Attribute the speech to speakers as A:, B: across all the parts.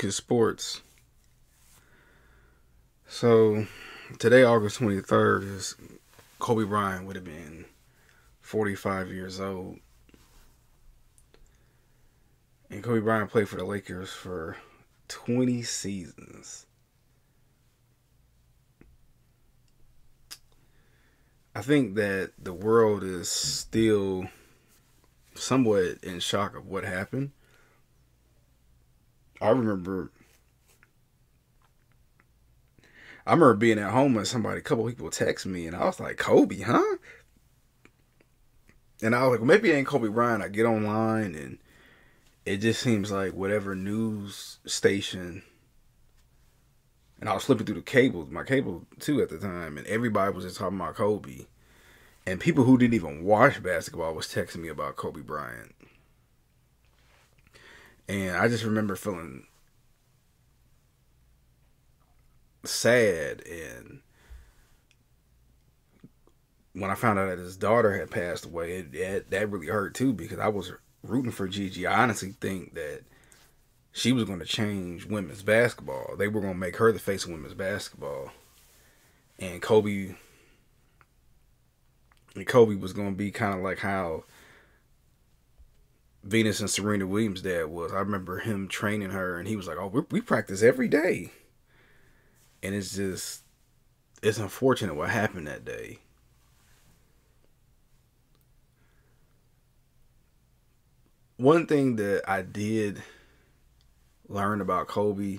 A: Lucas Sports. So today, August 23rd, is Kobe Bryant would have been 45 years old. And Kobe Bryant played for the Lakers for 20 seasons. I think that the world is still somewhat in shock of what happened. I remember I remember being at home and somebody, a couple people text me, and I was like, Kobe, huh? And I was like, well, maybe it ain't Kobe Bryant. I get online, and it just seems like whatever news station. And I was flipping through the cable, my cable too at the time, and everybody was just talking about Kobe. And people who didn't even watch basketball was texting me about Kobe Bryant. And I just remember feeling sad and when I found out that his daughter had passed away, it, it, that really hurt too because I was rooting for Gigi. I honestly think that she was going to change women's basketball. They were going to make her the face of women's basketball, and Kobe. And Kobe was going to be kind of like how Venus and Serena Williams' dad was. I remember him training her, and he was like, "Oh, we, we practice every day." and it's just it's unfortunate what happened that day. One thing that I did learn about Kobe,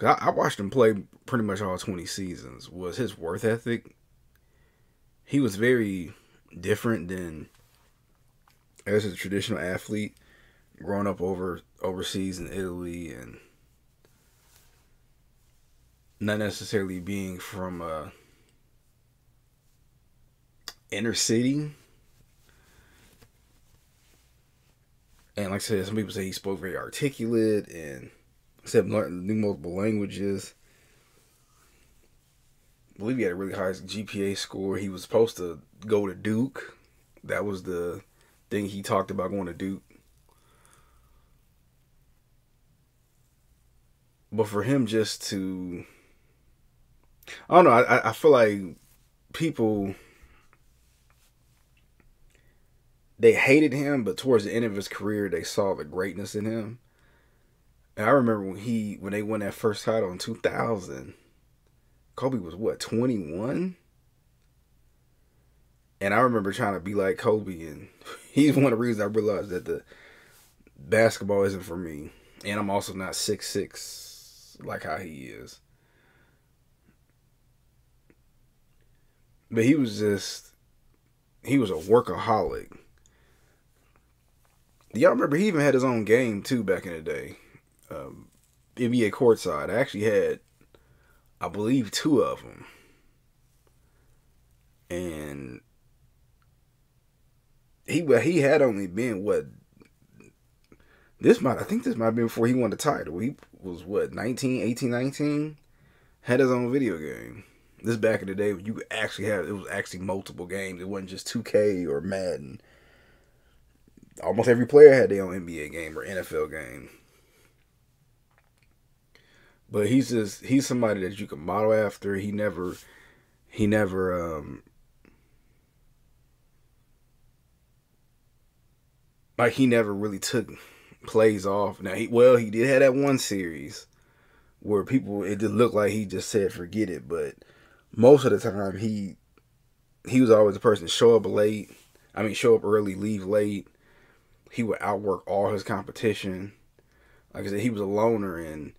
A: I, I watched him play pretty much all 20 seasons, was his worth ethic. He was very different than as a traditional athlete growing up over overseas in Italy and not necessarily being from a inner city. And like I said, some people say he spoke very articulate and said knew multiple languages. I believe he had a really high GPA score. He was supposed to go to Duke. That was the thing he talked about going to Duke. But for him just to I don't know. I I feel like people they hated him, but towards the end of his career, they saw the greatness in him. And I remember when he when they won that first title in 2000, Kobe was what 21, and I remember trying to be like Kobe, and he's one of the reasons I realized that the basketball isn't for me, and I'm also not six six like how he is. But he was just he was a workaholic. Y'all remember he even had his own game too back in the day. Um, NBA courtside. I actually had, I believe, two of them. And he well he had only been what this might I think this might have been before he won the title. He was what 19, 18, 19? Had his own video game. This back in the day, you actually had it was actually multiple games. It wasn't just 2K or Madden. Almost every player had their own NBA game or NFL game. But he's just he's somebody that you can model after. He never he never um like he never really took plays off. Now he well he did have that one series where people it just looked like he just said forget it, but most of the time he he was always the person show up late. I mean, show up early, leave late. He would outwork all his competition. Like I said, he was a loner, and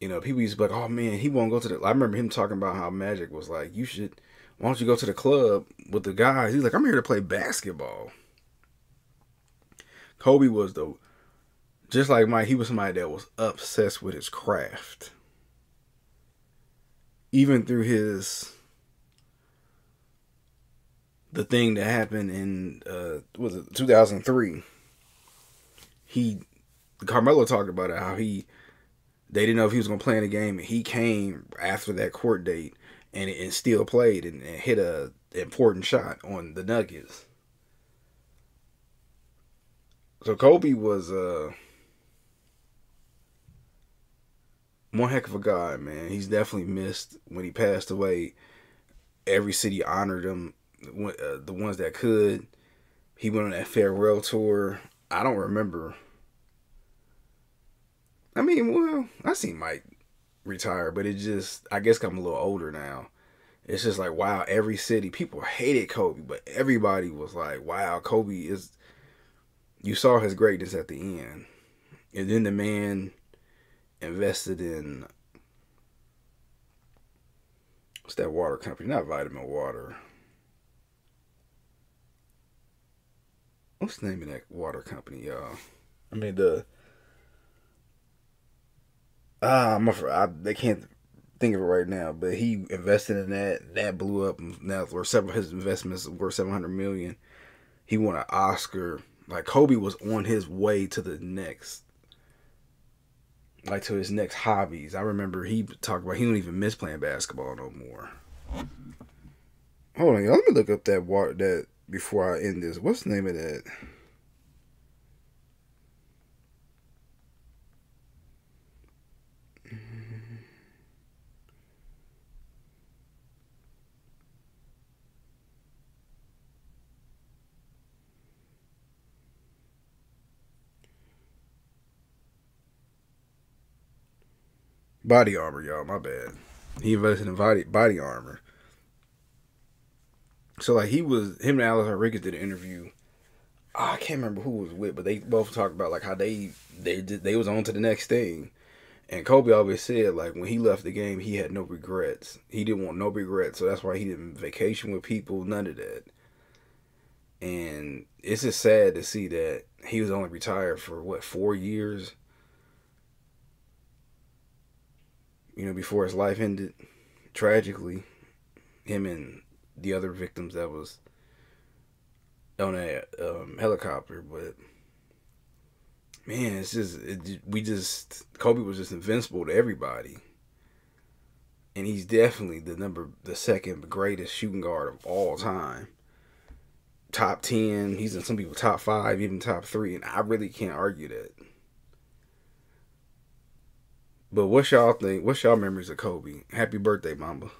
A: you know, people used to be like, "Oh man, he won't go to the." I remember him talking about how Magic was like, "You should, why don't you go to the club with the guys?" He's like, "I'm here to play basketball." Kobe was the, just like Mike, he was somebody that was obsessed with his craft. Even through his the thing that happened in uh was it 2003 he Carmelo talked about it how he they didn't know if he was going to play in the game and he came after that court date and, and still played and, and hit a important shot on the Nuggets so Kobe was uh one heck of a guy, man. He's definitely missed when he passed away. Every city honored him. Uh, the ones that could. He went on that farewell tour. I don't remember. I mean, well, I seen Mike retire, but it just I guess I'm a little older now. It's just like wow, every city people hated Kobe, but everybody was like, wow, Kobe is. You saw his greatness at the end, and then the man invested in what's that water company? Not Vitamin Water. What's the name of that water company, y'all? I mean the ah, I'm afraid, I, they can't think of it right now, but he invested in that. That blew up. Now, for several his investments worth seven hundred million. He won an Oscar. Like Kobe was on his way to the next like to his next hobbies. I remember he talked about he don't even miss playing basketball no more. Hold on, y'all. let me look up that water that before I end this. What's the name of that? Body armor, y'all. My bad. He invested in body body armor. So like he was him and Alex Rodriguez did an interview. Oh, I can't remember who was with, but they both talked about like how they they did they was on to the next thing. And Kobe always said like when he left the game, he had no regrets. He didn't want no regrets, so that's why he didn't vacation with people, none of that. And it's just sad to see that he was only retired for what four years you know, before his life ended tragically, him and the other victims that was on a um, helicopter. But man, it's just it, we just Kobe was just invincible to everybody, and he's definitely the number the second greatest shooting guard of all time. Top ten, he's in some people top five, even top three, and I really can't argue that. But what's y'all think? What's y'all memories of Kobe? Happy birthday, Mamba.